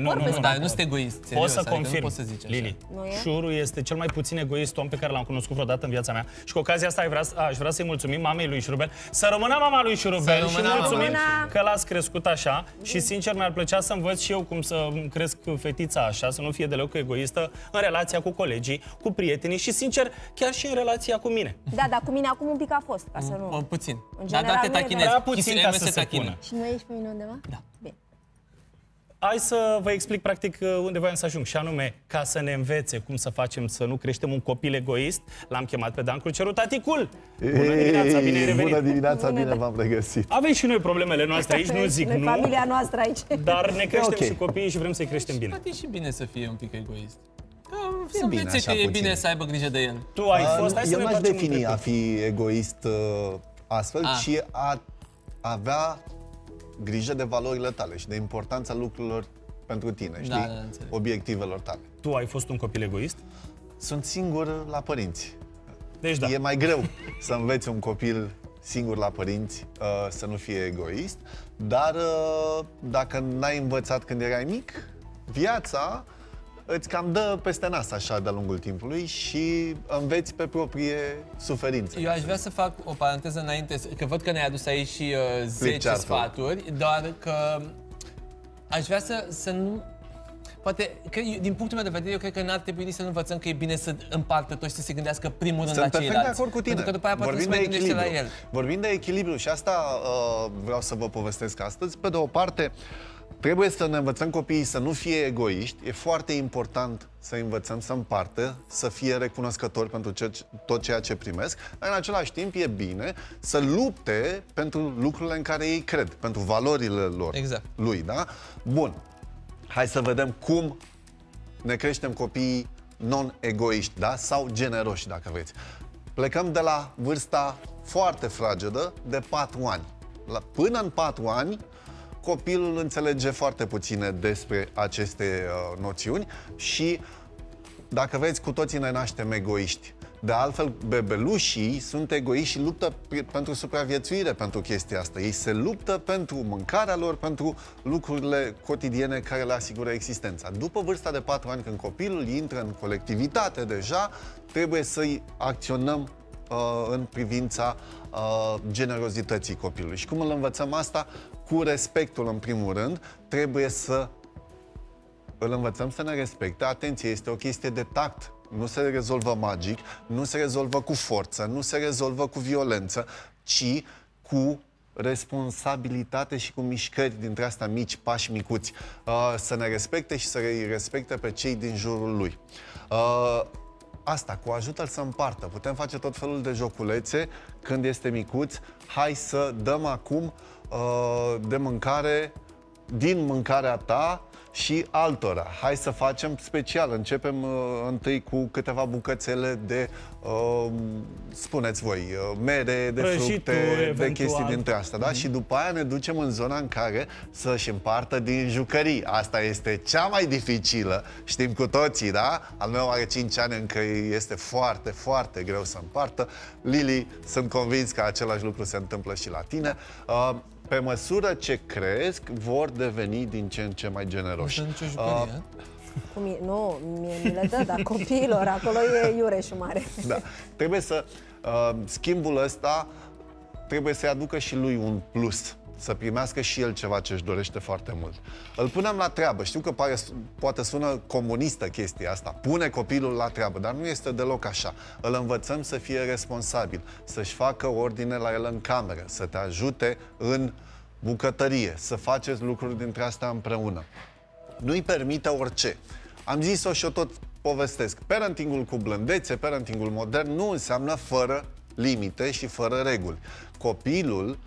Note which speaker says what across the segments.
Speaker 1: Nu, nu,
Speaker 2: Vorbesc
Speaker 1: nu,
Speaker 2: cu
Speaker 1: nu,
Speaker 2: nu
Speaker 1: sunt
Speaker 2: egoist, serios,
Speaker 1: Pot să
Speaker 2: adică
Speaker 1: confirm,
Speaker 2: nu poți să zici așa.
Speaker 1: Lili.
Speaker 2: Nu e?
Speaker 1: Șuru este cel mai puțin egoist om pe care l-am cunoscut vreodată în viața mea. Și cu ocazia asta aș vrea, aș vrea să-i mulțumim mamei lui Șurubel. Să rămână mama lui Șurubel
Speaker 2: Să
Speaker 1: și
Speaker 2: rămână mama
Speaker 1: mulțumim
Speaker 2: lui
Speaker 1: că l-ați crescut așa. Și sincer mi-ar plăcea să învăț și eu cum să îmi cresc fetița așa, să nu fie deloc egoistă în relația cu colegii, cu prietenii și sincer chiar și în relația cu mine.
Speaker 3: Da, dar cu mine acum un pic a fost, ca să nu...
Speaker 2: Mă, puțin.
Speaker 3: În
Speaker 2: Dar
Speaker 3: general
Speaker 2: da, te
Speaker 3: nu e
Speaker 2: tachinezi.
Speaker 1: Prea puțin
Speaker 2: Chisurile
Speaker 1: ca
Speaker 2: mele
Speaker 1: să
Speaker 2: se
Speaker 1: se
Speaker 2: tachină.
Speaker 1: pună.
Speaker 3: Și nu ești pe mine undeva? Da. Bine.
Speaker 1: Hai să vă explic practic unde voiam să ajung și anume ca să ne învețe cum să facem să nu creștem un copil egoist, l-am chemat pe Dan Cruceru, taticul! Bună dimineața, bine ai revenit!
Speaker 4: Bună dimineața,
Speaker 3: Bună,
Speaker 4: bine
Speaker 3: da.
Speaker 4: v-am regăsit.
Speaker 1: Avem și noi problemele noastre aici, nu zic
Speaker 3: Noi
Speaker 1: nu,
Speaker 3: familia noastră aici.
Speaker 1: dar ne creștem
Speaker 4: ok.
Speaker 1: și copiii și vrem să-i creștem bine.
Speaker 2: Poate e și bine să fie un pic egoist. Că
Speaker 4: E
Speaker 2: să
Speaker 4: bine,
Speaker 2: învețe
Speaker 4: așa
Speaker 2: că e
Speaker 4: puțin.
Speaker 2: bine să aibă grijă de el.
Speaker 1: Tu ai
Speaker 4: A,
Speaker 1: fost, hai să
Speaker 4: Eu
Speaker 1: ne
Speaker 4: n-aș
Speaker 1: întoarcem
Speaker 4: defini
Speaker 1: în
Speaker 4: a
Speaker 1: trecut.
Speaker 4: fi egoist uh, astfel,
Speaker 2: Ah.
Speaker 4: ci a avea grijă de valorile tale și de importanța lucrurilor pentru tine, știi?
Speaker 2: da, înțeleg.
Speaker 4: Obiectivelor tale.
Speaker 1: Tu ai fost un copil egoist?
Speaker 4: Sunt singur la părinți.
Speaker 1: Deci da.
Speaker 4: E mai greu să înveți un copil singur la părinți uh, să nu fie egoist, dar uh, dacă n-ai învățat când erai mic, viața îți cam dă peste nas așa de-a lungul timpului și înveți pe proprie suferință.
Speaker 2: Eu aș vrea să fac o paranteză înainte, că văd că ne-ai adus aici și uh, 10
Speaker 4: ceartă.
Speaker 2: sfaturi, doar că aș vrea să, să nu... Poate, că, eu- din punctul meu de vedere, eu cred că n-ar trebui nici să nu învățăm că e bine să împartă toți și să se gândească primul rând
Speaker 4: Sunt
Speaker 2: la
Speaker 4: perfect
Speaker 2: ceilalți.
Speaker 4: de acord cu tine.
Speaker 2: Pentru că după aia poate
Speaker 4: Vorbim
Speaker 2: să mai
Speaker 4: de
Speaker 2: gândește la
Speaker 4: echilibru.
Speaker 2: el.
Speaker 4: Vorbim de echilibru și asta uh, vreau să vă povestesc astăzi. Pe de o parte, trebuie să ne învățăm copiii să nu fie egoiști. E foarte important să învățăm să împartă, să fie recunoscători pentru ce, tot ceea ce primesc. Dar în același timp e bine să lupte pentru lucrurile în care ei cred, pentru valorile lor.
Speaker 2: Exact.
Speaker 4: Lui, da? Bun. Hai să vedem cum ne creștem copiii non-egoiști, da? Sau generoși, dacă vreți. Plecăm de la vârsta foarte fragedă, de 4 ani. La, până în 4 ani, copilul înțelege foarte puține despre aceste uh, noțiuni și, dacă vreți, cu toții ne naștem egoiști. De altfel, bebelușii sunt egoiști și luptă pe- pentru supraviețuire pentru chestia asta. Ei se luptă pentru mâncarea lor, pentru lucrurile cotidiene care le asigură existența. După vârsta de 4 ani, când copilul intră în colectivitate deja, trebuie să-i acționăm uh, în privința uh, generozității copilului. Și cum îl învățăm asta? Cu respectul, în primul rând, trebuie să îl învățăm să ne respecte. Atenție, este o chestie de tact. Nu se rezolvă magic, nu se rezolvă cu forță, nu se rezolvă cu violență, ci cu responsabilitate și cu mișcări dintre astea mici, pași micuți. Uh, să ne respecte și să îi respecte pe cei din jurul lui. Uh, asta, cu ajută-l să împartă. Putem face tot felul de joculețe când este micuț. Hai să dăm acum uh, de mâncare din mâncarea ta și altora. Hai să facem special. Începem uh, întâi cu câteva bucățele de, uh, spuneți voi, uh, mere, de
Speaker 1: Prăjituri,
Speaker 4: fructe, de
Speaker 1: eventual.
Speaker 4: chestii dintre astea, da? Și după aia ne ducem în zona în care să-și împartă din jucării. Asta este cea mai dificilă, știm cu toții, da? Al meu are 5 ani, încă este foarte, foarte greu să împartă. Lili, sunt convins că același lucru se întâmplă și la tine. Uh, pe măsură ce cresc, vor deveni din ce în ce mai
Speaker 2: Nu
Speaker 4: generoși.
Speaker 2: sunt nicio jucărie, uh,
Speaker 3: Cu mine, nu, mie mi le dă, dar copiilor, acolo e iureșul mare.
Speaker 4: Da. Trebuie să uh, schimbul ăsta trebuie să-i aducă și lui un plus să primească și el ceva ce își dorește foarte mult. Îl punem la treabă. Știu că pare, poate sună comunistă chestia asta. Pune copilul la treabă, dar nu este deloc așa. Îl învățăm să fie responsabil, să-și facă ordine la el în cameră, să te ajute în bucătărie, să faceți lucruri dintre astea împreună nu-i permite orice. Am zis-o și o tot povestesc. Parentingul cu blândețe, parentingul modern, nu înseamnă fără limite și fără reguli. Copilul,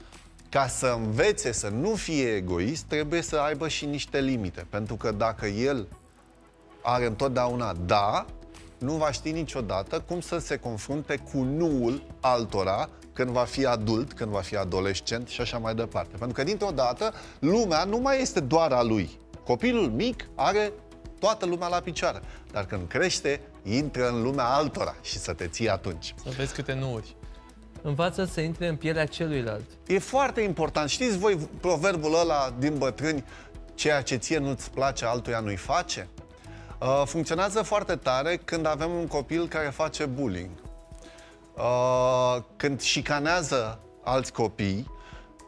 Speaker 4: ca să învețe să nu fie egoist, trebuie să aibă și niște limite. Pentru că dacă el are întotdeauna da, nu va ști niciodată cum să se confrunte cu nuul altora când va fi adult, când va fi adolescent și așa mai departe. Pentru că dintr-o dată lumea nu mai este doar a lui. Copilul mic are toată lumea la picioare, dar când crește, intră în lumea altora și să te ții atunci.
Speaker 2: Să vezi câte nuuri. Învață să intre în pielea celuilalt.
Speaker 4: E foarte important. Știți voi proverbul ăla din bătrâni? ceea ce ție nu-ți place, altuia nu-i face. Uh, funcționează foarte tare când avem un copil care face bullying. Uh, când șicanează alți copii,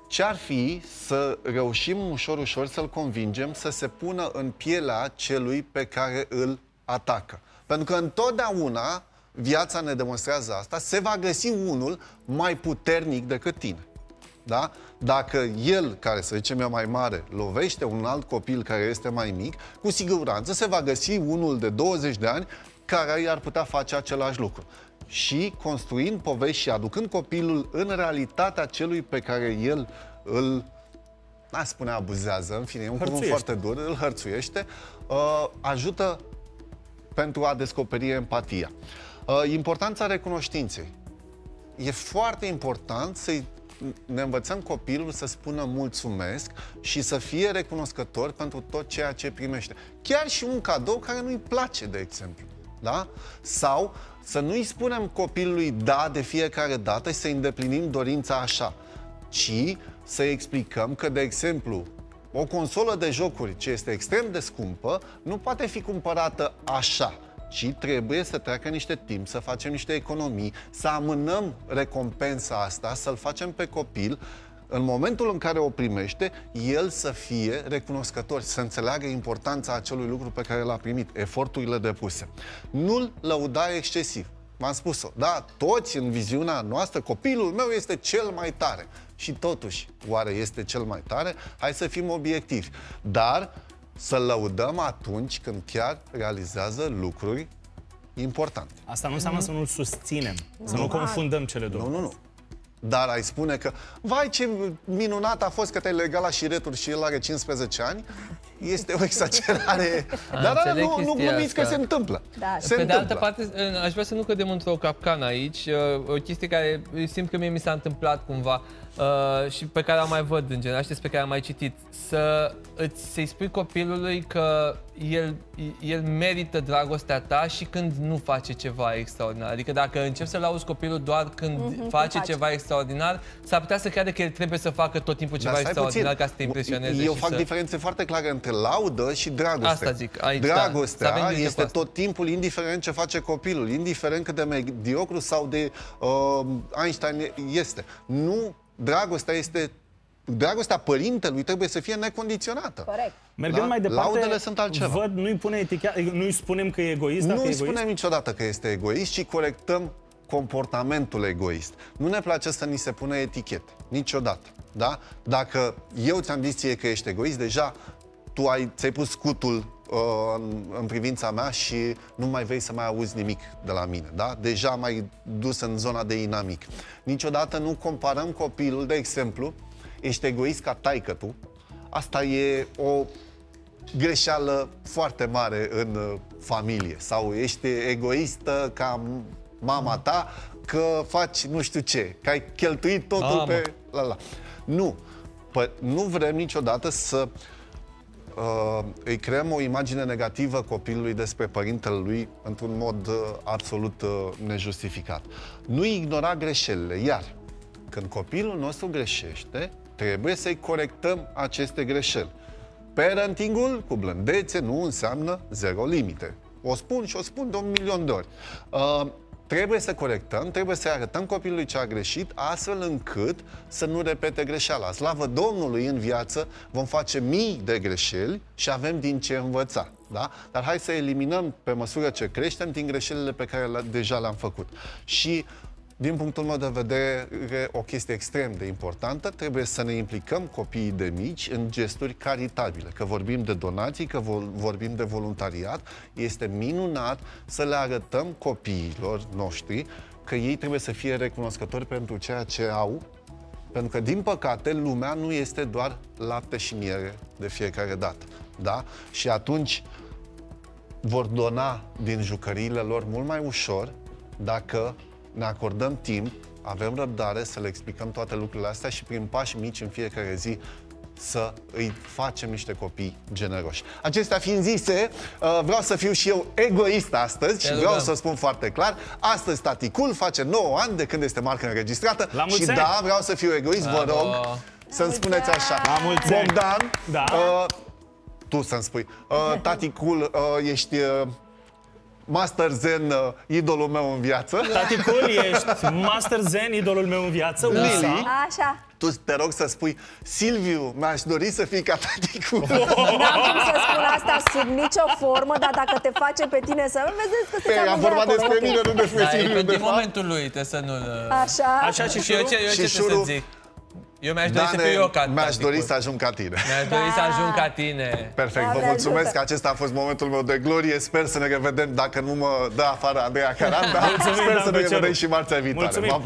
Speaker 4: ce ar fi să reușim ușor, ușor să-l convingem să se pună în pielea celui pe care îl atacă. Pentru că întotdeauna viața ne demonstrează asta, se va găsi unul mai puternic decât tine. Da? Dacă el, care să zicem e mai mare, lovește un alt copil care este mai mic, cu siguranță se va găsi unul de 20 de ani care i-ar putea face același lucru. Și construind povești și aducând copilul în realitatea celui pe care el îl a spune abuzează, în fine, e un cuvânt foarte dur, îl hărțuiește, uh, ajută pentru a descoperi empatia. Uh, importanța recunoștinței. E foarte important să ne învățăm copilul să spună mulțumesc și să fie recunoscător pentru tot ceea ce primește. Chiar și un cadou care nu-i place, de exemplu. Da? Sau să nu-i spunem copilului da de fiecare dată și să îndeplinim dorința așa, ci să explicăm că, de exemplu, o consolă de jocuri ce este extrem de scumpă nu poate fi cumpărată așa ci trebuie să treacă niște timp, să facem niște economii, să amânăm recompensa asta, să-l facem pe copil în momentul în care o primește, el să fie recunoscător, să înțeleagă importanța acelui lucru pe care l-a primit, eforturile depuse. Nu-l lăuda excesiv. V-am spus-o, da, toți în viziunea noastră, copilul meu este cel mai tare. Și totuși, oare este cel mai tare? Hai să fim obiectivi. Dar să lăudăm atunci când chiar realizează lucruri importante.
Speaker 1: Asta nu înseamnă să nu-l susținem, să nu confundăm cele două.
Speaker 4: Nu, nu, nu. Dar ai spune că, vai ce minunat a fost că te-ai legat la șireturi și el are 15 ani, este o exagerare.
Speaker 2: A,
Speaker 4: Dar
Speaker 2: înțeleg
Speaker 4: nu, nu
Speaker 2: chestia
Speaker 4: glumiți că
Speaker 2: asta.
Speaker 4: se întâmplă.
Speaker 3: Da.
Speaker 4: Se
Speaker 2: Pe de
Speaker 4: întâmplă.
Speaker 2: altă parte, aș vrea să nu cădem într-o capcană aici, uh, o chestie care simt că mie mi s-a întâmplat cumva uh, și pe care am mai văd în general și despre care am mai citit, să îți, să-i spui copilului că el, el merită dragostea ta și când nu face ceva extraordinar. Adică dacă începi să lauzi copilul doar când
Speaker 3: Mhm,
Speaker 2: face
Speaker 3: când face.
Speaker 2: ceva extraordinar, s-ar putea să creadă că el trebuie să facă tot timpul ceva
Speaker 4: Dar stai
Speaker 2: extraordinar
Speaker 4: puțin.
Speaker 2: ca să te impresioneze.
Speaker 4: Eu
Speaker 2: și
Speaker 4: fac
Speaker 2: să...
Speaker 4: diferențe foarte clare între laudă și dragoste.
Speaker 2: Asta zic, aici, da. Să
Speaker 4: Dragostea
Speaker 2: avem grijă cu
Speaker 4: este
Speaker 2: asta.
Speaker 4: tot timpul, indiferent ce face copilul, indiferent cât de mediocru sau de uh, Einstein este. Nu, dragostea este Dragostea părintelui trebuie să fie necondiționată.
Speaker 3: Corect.
Speaker 1: Mergând
Speaker 4: Da?
Speaker 1: mai departe,
Speaker 4: Laudele sunt altceva.
Speaker 1: văd, nu-i pune eticheta, nu-i spunem că e egoist, dacă
Speaker 4: Nu
Speaker 1: e
Speaker 4: îi
Speaker 1: egoist.
Speaker 4: spunem niciodată că este egoist, ci corectăm comportamentul egoist. Nu ne place să ni se pune etichete. Niciodată. Da? Dacă eu ți-am zis ție că ești egoist, deja tu ai, ți-ai pus scutul uh, în, în privința mea și nu mai vei să mai auzi nimic de la mine. Da? Deja mai dus în zona de inamic. Niciodată nu comparăm copilul, de exemplu, ești egoist ca taică tu. Asta e o greșeală foarte mare în uh, familie sau ești egoistă ca m- mama ta că faci nu știu ce, că ai cheltuit totul
Speaker 2: Mamă.
Speaker 4: pe la la. Nu. Păi, nu vrem niciodată să uh, îi creăm o imagine negativă copilului despre părintele lui într-un mod uh, absolut uh, nejustificat. Nu ignora greșelile, iar când copilul nostru greșește, trebuie să-i corectăm aceste greșeli. Parentingul cu blândețe nu înseamnă zero limite. O spun și o spun de un milion de ori. Uh, trebuie să corectăm, trebuie să arătăm copilului ce a greșit, astfel încât să nu repete greșeala. Slavă Domnului în viață, vom face mii de greșeli și avem din ce învăța. Da? Dar hai să eliminăm pe măsură ce creștem din greșelile pe care le- deja le-am făcut. Și din punctul meu de vedere, o chestie extrem de importantă, trebuie să ne implicăm copiii de mici în gesturi caritabile. Că vorbim de donații, că vol- vorbim de voluntariat, este minunat să le arătăm copiilor noștri că ei trebuie să fie recunoscători pentru ceea ce au, pentru că, din păcate, lumea nu este doar lapte și miere de fiecare dată. Da? Și atunci vor dona din jucăriile lor mult mai ușor dacă ne acordăm timp, avem răbdare să le explicăm toate lucrurile astea și prin pași mici în fiecare zi să îi facem niște copii generoși. Acestea fiind zise, uh, vreau să fiu și eu egoist astăzi și
Speaker 2: Te
Speaker 4: vreau
Speaker 2: rugăm.
Speaker 4: să spun foarte clar, astăzi taticul face 9 ani de când este marca înregistrată
Speaker 1: La mulți
Speaker 4: și
Speaker 1: ani!
Speaker 4: da, vreau să fiu egoist, vă
Speaker 2: Bravo!
Speaker 4: rog să-mi spuneți așa.
Speaker 1: La mulți ani!
Speaker 4: Bogdan,
Speaker 1: Da.
Speaker 4: uh, tu să-mi spui, uh, tati cool, uh, ești uh, master zen, uh, idolul meu în viață.
Speaker 1: Taticul, ești master zen, idolul meu în viață.
Speaker 4: Lili.
Speaker 1: USA.
Speaker 3: Așa.
Speaker 4: Tu te rog să spui, Silviu, mi-aș dori să fii ca tati cool.
Speaker 3: N-am cum să spun asta sub nicio formă, dar dacă te face pe tine să... Vedeți că se
Speaker 4: Păi,
Speaker 3: cheamă
Speaker 4: am vorbat
Speaker 3: acolo,
Speaker 4: despre
Speaker 3: ok.
Speaker 4: mine, nu despre
Speaker 2: Da, e
Speaker 4: Silviu, de
Speaker 2: pentru
Speaker 4: fapt.
Speaker 2: momentul lui, trebuie să nu-l...
Speaker 3: Așa.
Speaker 1: Așa și
Speaker 2: Și eu ce, eu
Speaker 4: Și
Speaker 2: ce trebuie
Speaker 4: șurul-
Speaker 2: să zic? Eu mi-aș dori să
Speaker 4: Dane,
Speaker 2: fiu eu ca
Speaker 4: mi-aș
Speaker 2: taticul.
Speaker 4: dori să ajung ca tine.
Speaker 2: Mi-aș dori să
Speaker 3: Da.
Speaker 2: ajung ca tine.
Speaker 4: Perfect, vă
Speaker 3: Doamne
Speaker 4: mulțumesc
Speaker 3: ajută.
Speaker 4: că acesta a fost momentul meu de glorie. Sper să ne revedem dacă nu mă dă afară Andreea Caranda.
Speaker 1: Mulțumim,
Speaker 4: Sper
Speaker 1: Dan
Speaker 4: să ne
Speaker 1: Cuceru.
Speaker 4: revedem și marțea viitoare.
Speaker 1: Mulțumim.
Speaker 4: V-am pupat.